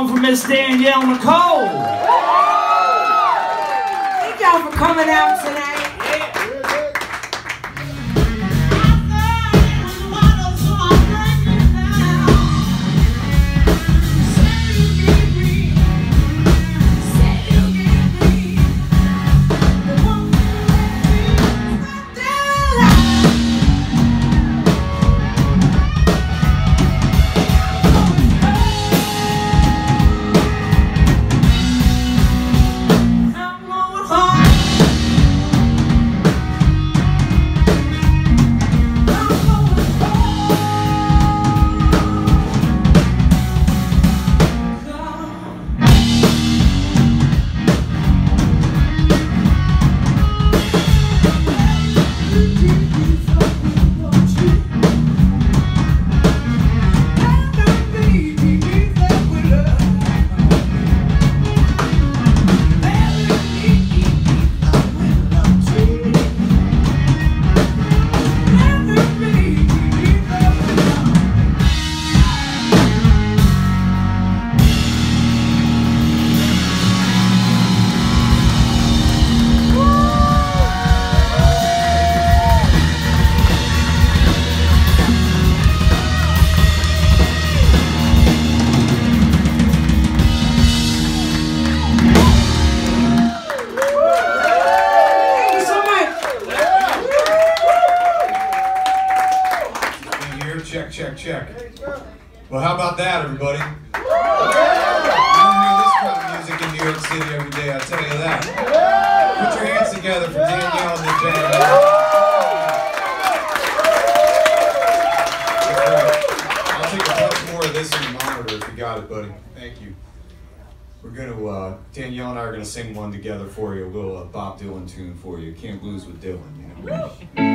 Keep for Miss Danielle Nicole. Thank y'all for coming out tonight. Check, check. Well, how about that, everybody? You don't hear this kind of music in New York City every day, I tell you that. Put your hands together for Danielle and the band. Right. I'll take a bunch more of this in the monitor if you got it, buddy. Thank you. We're gonna, uh, Danielle and I are gonna sing one together for you, a little uh, Bob Dylan tune for you. Can't lose with Dylan, you know?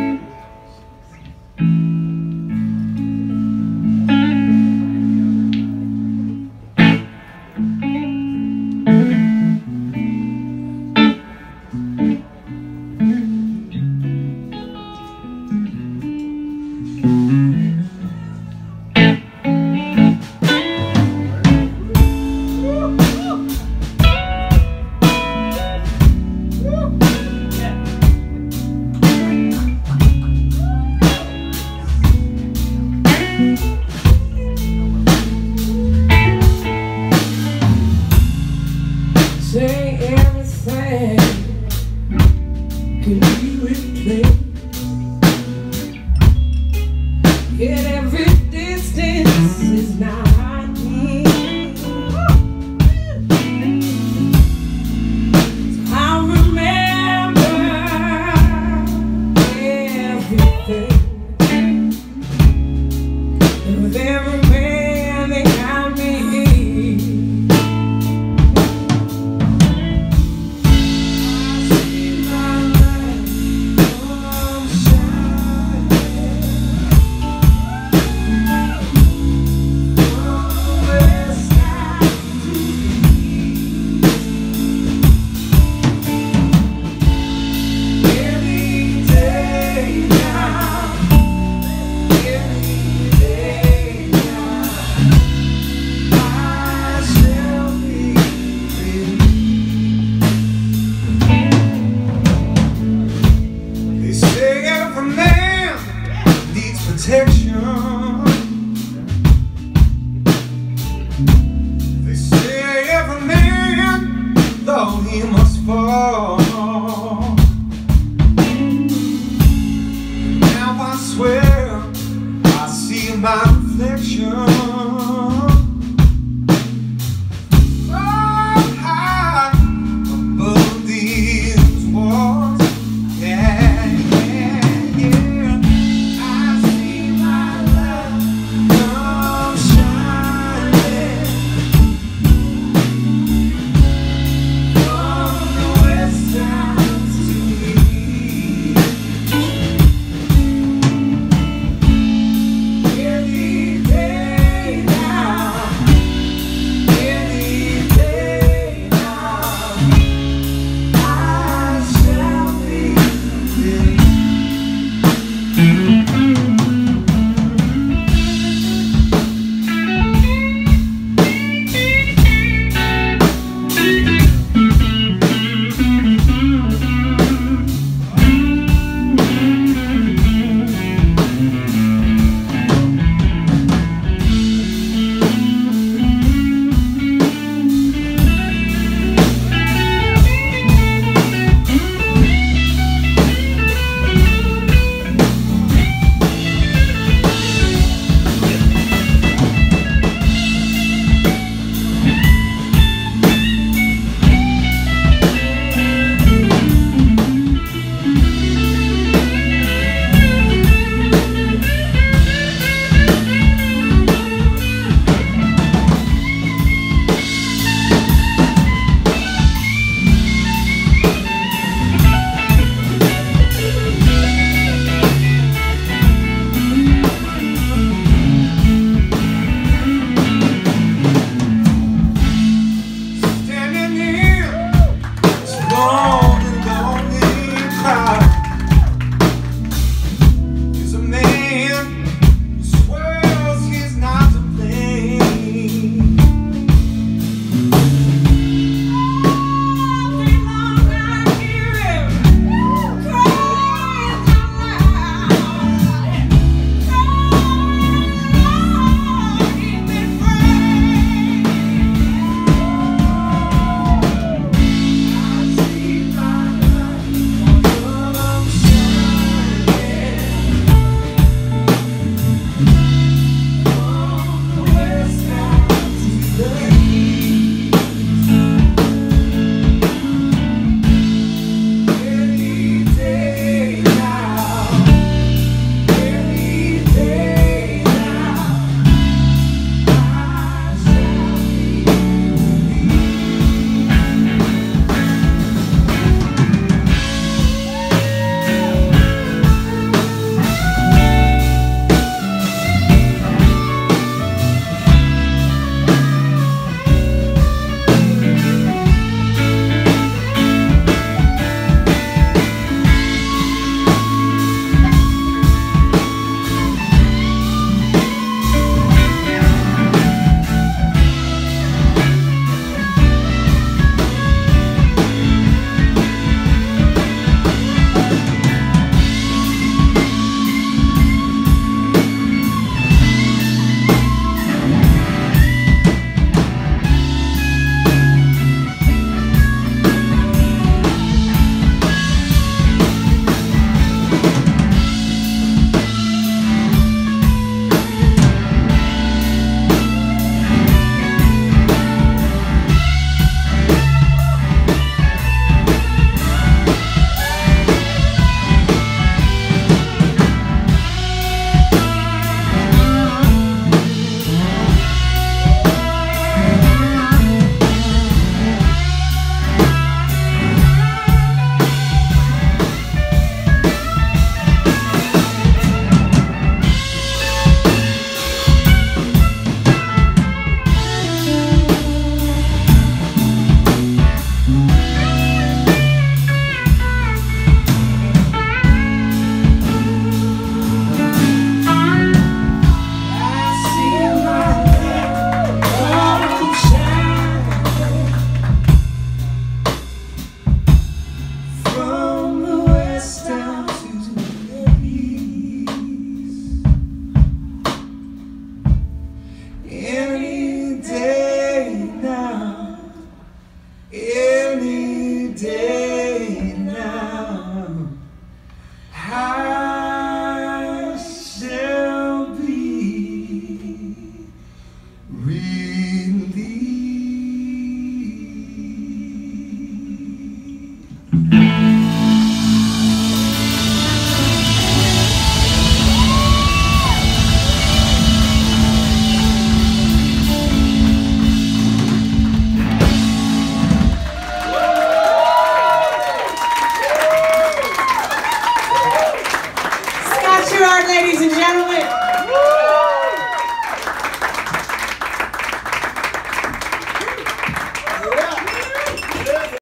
My reflection Yeah.